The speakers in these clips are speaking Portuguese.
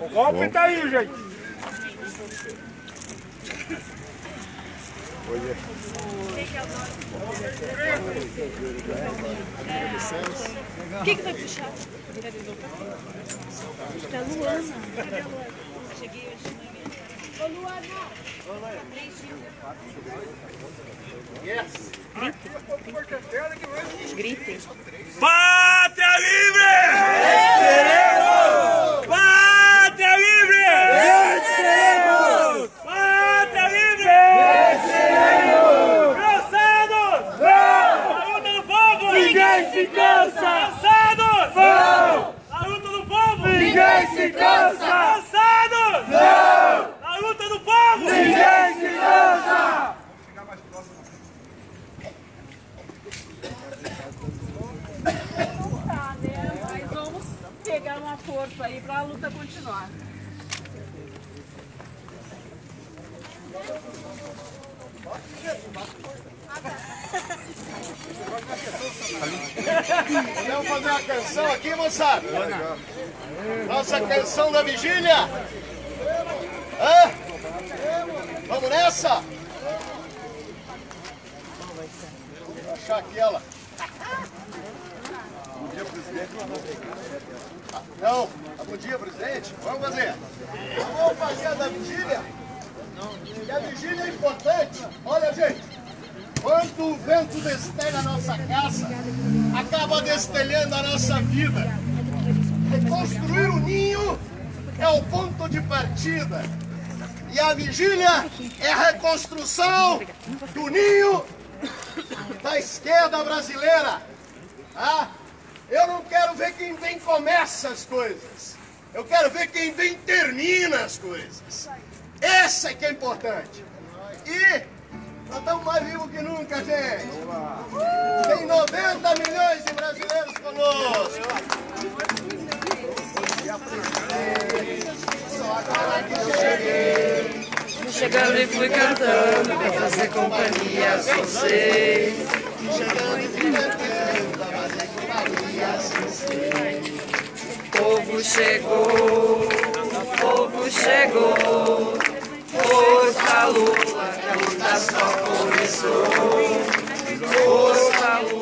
O golpe tá aí, gente. O que, que vai puxar? Da Luana. Cadê a Luana? Cheguei hoje de manhã. Ô, Luana! Gritem. Pátria livre! Venceremos! Pátria livre! Venceremos! Pátria livre! Venceremos! Cansados! Não! A luta do povo! Ninguém se cansa! Cansados! Não! A luta do povo! Ninguém se cansa! Cansados! Não! A luta do povo! Ninguém se cansa! Não tá, né? Mas vamos pegar uma força aí pra luta continuar. Vamos fazer uma canção aqui, moçada? Nossa canção da vigília? Hã? Vamos nessa? Vou achar aquela. Bom dia, presidente. Não, bom dia, presidente. Vamos fazer. Vamos fazer a da vigília? E a vigília é importante. Olha, gente. Quando o vento destelha a nossa casa, acaba destelhando a nossa vida. Reconstruir o ninho é o ponto de partida. E a vigília é a reconstrução do ninho da esquerda brasileira. Tá? Eu não quero ver quem vem começa as coisas. Eu quero ver quem vem termina as coisas. Essa é que é importante. E nós estamos mais vivos que nunca, gente. Tem 90 milhões de brasileiros conosco. Chegando e fui cantando pra fazer companhia a vocês. O povo chegou, o povo chegou. Força Lula, que a luta só começou. Força Lula,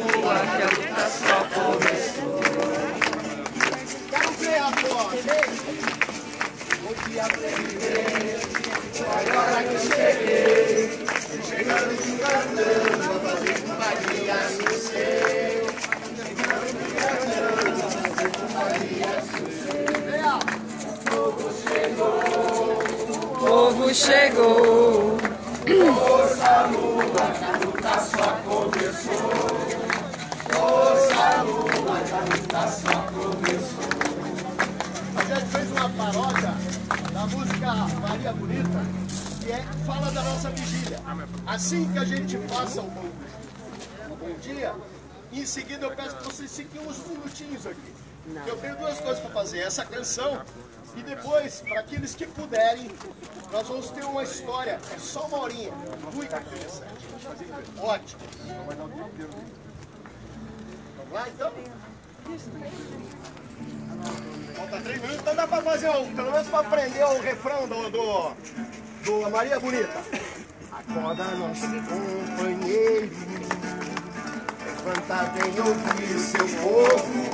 Maria Bonita, que é, fala da nossa vigília. Assim que a gente faça o bom, bom dia, em seguida eu peço que vocês fiquem uns minutinhos aqui. Eu tenho duas coisas para fazer, essa canção e depois, para aqueles que puderem, nós vamos ter uma história, é só uma horinha, muito interessante. Ótimo. Vamos lá então? Falta três minutos, então dá pra fazer, um, pelo menos pra aprender o refrão do, do, do Maria Bonita. Acorda nosso companheiro, levanta bem ouvir seu povo,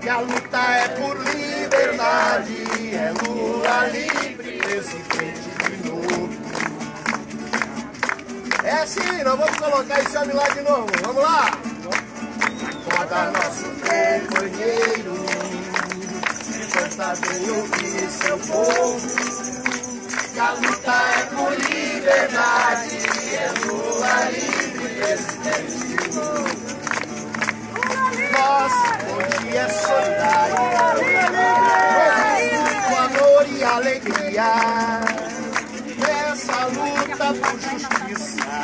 que a luta é por liberdade, é Lula livre, presidente de novo. É assim, nós vamos colocar esse homem lá de novo, vamos lá? Acorda nosso companheiro, levanta bem ouvir seu povo, que a luta é por liberdade, é Lula livre, presidente. Nosso bom dia é solidário, com amor e alegria, nessa luta por justiça,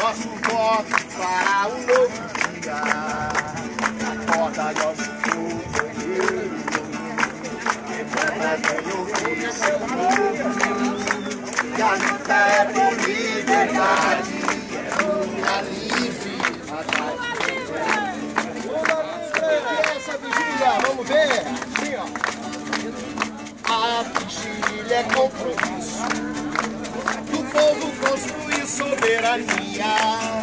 nosso voto para um novo dia. É compromisso. Do povo construir soberania.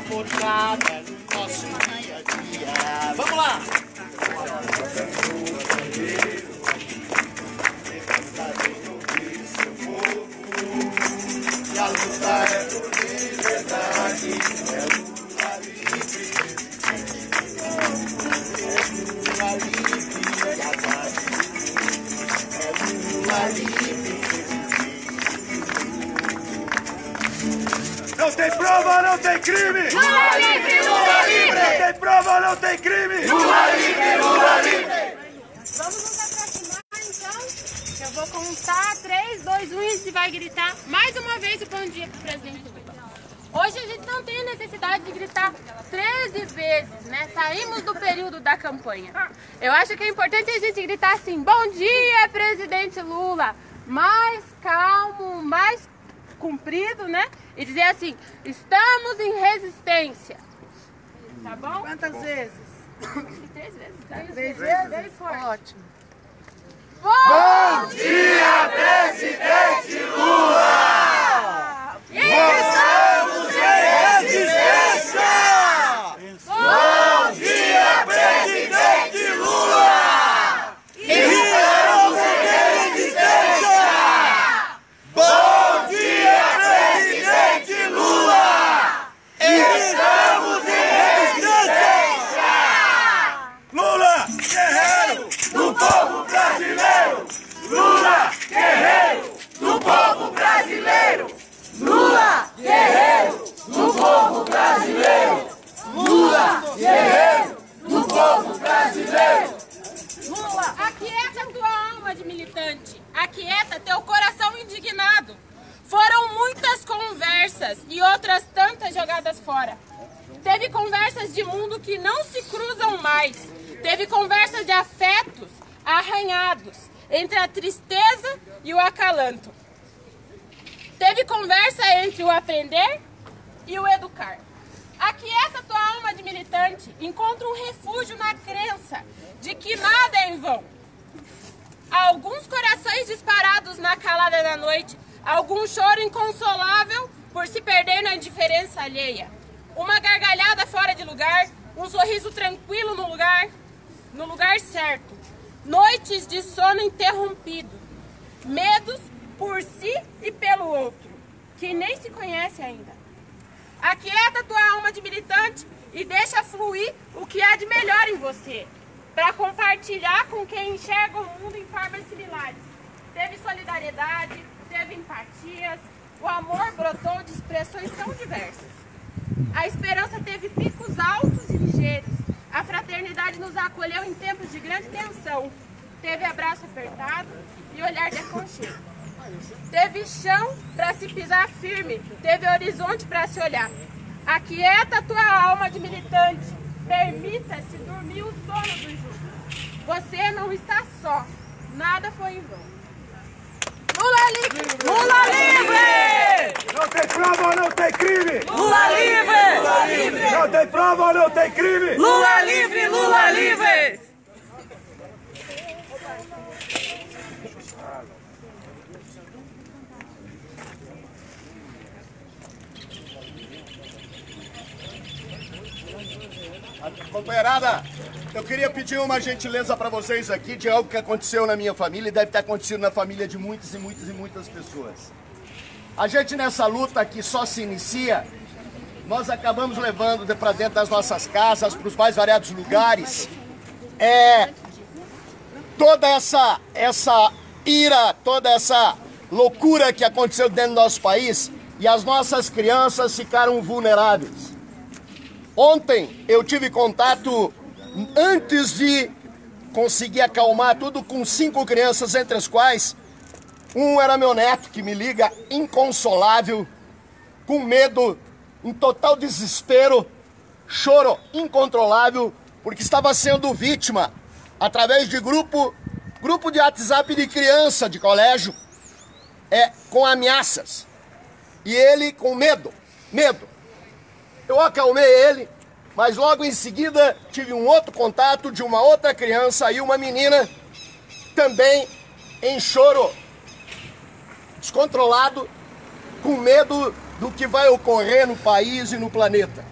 Forjada no nosso dia a dia. Vamos lá! Tem crime! Lula livre, Lula livre! Não tem prova, não tem crime! Lula livre, Lula livre. Vamos nos aproximar então. Eu vou contar 3, 2, 1 e a gente vai gritar mais uma vez o bom dia pro presidente Lula. Hoje a gente não tem necessidade de gritar 13 vezes, né? Saímos do período da campanha. Eu acho que é importante a gente gritar assim: Bom dia, presidente Lula! Mais calmo, mais comprido, né? E dizer assim: Estamos em resistência. Tá bom? Quantas vezes? Três vezes. tá? Três vezes? Bem forte. Ótimo. Bom Dia, presidente Lula! Conversas e outras tantas jogadas fora. Teve conversas de mundo que não se cruzam mais. Teve conversas de afetos arranhados entre a tristeza e o acalanto. Teve conversa entre o aprender e o educar. Aquieta tua alma de militante, encontra um refúgio na crença de que nada é em vão. Alguns corações disparados na calada da noite, algum choro inconsolável por se perder na indiferença alheia. Uma gargalhada fora de lugar, um sorriso tranquilo no lugar, no lugar certo. Noites de sono interrompido, medos por si e pelo outro, que nem se conhece ainda. Aquieta tua alma de militante e deixa fluir o que há de melhor em você, para compartilhar com quem enxerga o mundo em formas similares. Teve solidariedade, teve empatias, o amor brotou de expressões tão diversas. A esperança teve picos altos e ligeiros. A fraternidade nos acolheu em tempos de grande tensão. Teve abraço apertado e olhar de aconchego. Teve chão para se pisar firme, teve horizonte para se olhar. Aquieta tua alma de militante, permita-se dormir o sono do justo. Você não está só, nada foi em vão. Lula livre! Lula livre! Não tem prova, não tem crime! Lula livre! Não tem prova, não tem crime! Lula livre! Lula livre! Companheirada, eu queria pedir uma gentileza para vocês aqui de algo que aconteceu na minha família e deve ter acontecido na família de muitas e muitas e muitas pessoas. A gente nessa luta que só se inicia, nós acabamos levando para dentro das nossas casas, para os mais variados lugares, é toda essa essa ira, toda essa loucura que aconteceu dentro do nosso país e as nossas crianças ficaram vulneráveis. Ontem eu tive contato antes de conseguir acalmar tudo com cinco crianças, entre as quais um era meu neto que me liga inconsolável, com medo, em total desespero, choro incontrolável, porque estava sendo vítima através de grupo, grupo de WhatsApp de criança de colégio, é com ameaças. E ele com medo, medo. Eu acalmei ele, Mas logo em seguida tive um outro contato de uma outra criança aí, uma menina, também em choro, descontrolado, com medo do que vai ocorrer no país e no planeta.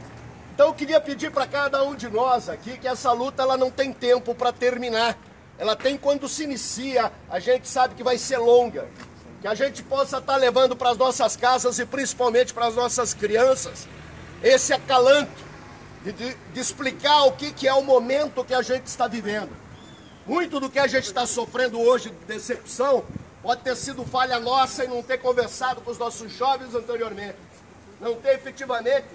Então eu queria pedir para cada um de nós aqui que essa luta ela não tem tempo para terminar. Ela tem quando se inicia, a gente sabe que vai ser longa. Que a gente possa estar levando para as nossas casas e principalmente para as nossas crianças esse acalanto de, de, de explicar o que, que é o momento que a gente está vivendo. Muito do que a gente está sofrendo hoje de decepção pode ter sido falha nossa e não ter conversado com os nossos jovens anteriormente. Não ter efetivamente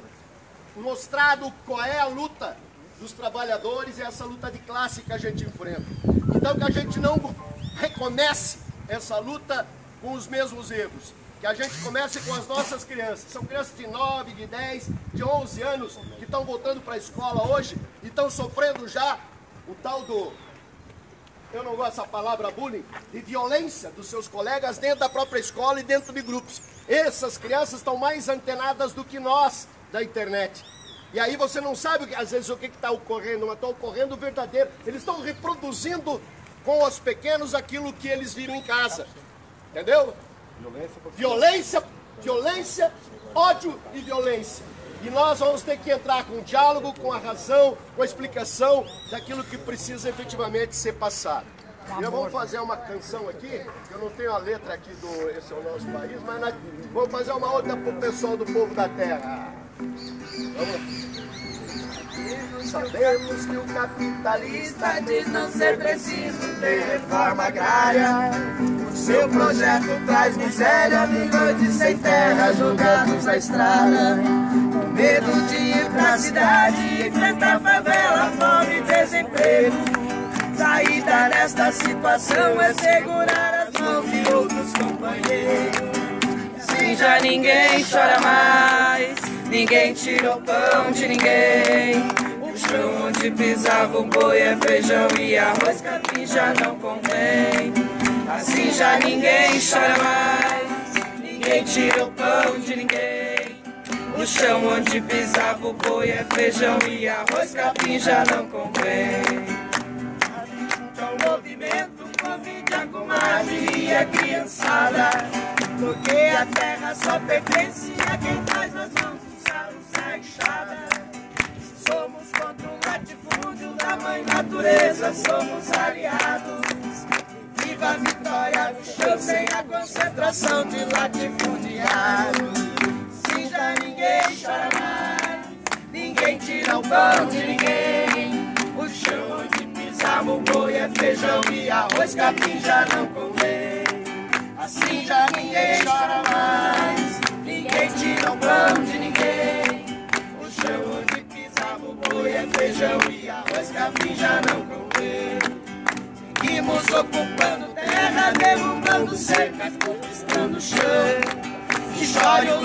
mostrado qual é a luta dos trabalhadores e essa luta de classe que a gente enfrenta. Então que a gente não recomece essa luta com os mesmos erros. Que a gente comece com as nossas crianças. São crianças de 9, de 10, de 11 anos que estão voltando para a escola hoje e estão sofrendo já o tal do, eu não gosto dessa palavra bullying, de violência dos seus colegas dentro da própria escola e dentro de grupos. Essas crianças estão mais antenadas do que nós da internet. E aí você não sabe, às vezes, o que está ocorrendo, mas está ocorrendo o verdadeiro. Eles estão reproduzindo com os pequenos aquilo que eles viram em casa. Entendeu? Violência, violência, ódio e violência. E nós vamos ter que entrar com o diálogo, com a razão, com a explicação daquilo que precisa efetivamente ser passado. E eu vou fazer uma canção aqui, eu não tenho a letra aqui do Esse é o Nosso País, mas nós vamos fazer uma outra para o pessoal do povo da terra. Vamos. Sabemos que o capitalista diz não ser preciso ter reforma agrária. O seu projeto traz miséria, milhões sem terra jogados na estrada. Medo de ir pra cidade, enfrentar favela, fome e desemprego. Saída desta situação é segurar as mãos de outros companheiros. Assim já ninguém chora mais, ninguém tira o pão de ninguém. O chão onde pisava o boi é feijão e arroz, capim já não convém. Assim já ninguém chora mais, ninguém tira o pão de ninguém. O chão onde pisava o boi é feijão e arroz, capim já não convém. Então movimento, convide a comadre e a criançada. Porque a terra só pertence a quem traz nas mãos os salos da enxada. Somos contra o latifúndio da mãe natureza, somos aliados. Viva a vitória do chão sem a concentração de latifundiários. Ninguém chora mais, ninguém tira o pão de ninguém. O chão onde pisamos o boi é feijão e arroz, capim já não convém. Assim já ninguém chora mais, ninguém tira o pão de ninguém. O chão onde pisava o boi é feijão e arroz, capim já não convém. Seguimos ocupando terra, derrubando cercas, conquistando o chão. E chore o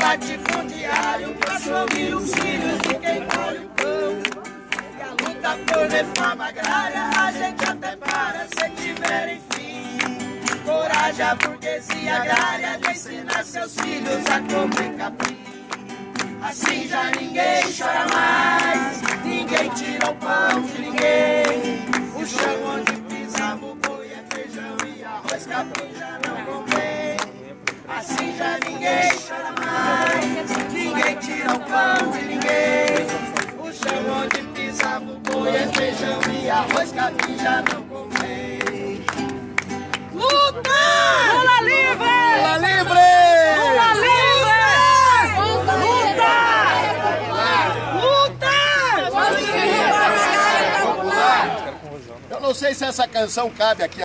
latifundiário pra sorrir os filhos de quem colhe o pão. E a luta por reforma agrária, a gente até para se tiver enfim. Coragem a burguesia agrária de ensinar seus filhos a comer capim. Assim já ninguém chora mais, ninguém tira o pão de ninguém. O chão onde pisava o boi é feijão e arroz, capim já não convém. Arroz, capim já não convém. Luta! Lula livre! Lula livre! Lula livre! Luta! Luta! Eu não sei se essa canção cabe aqui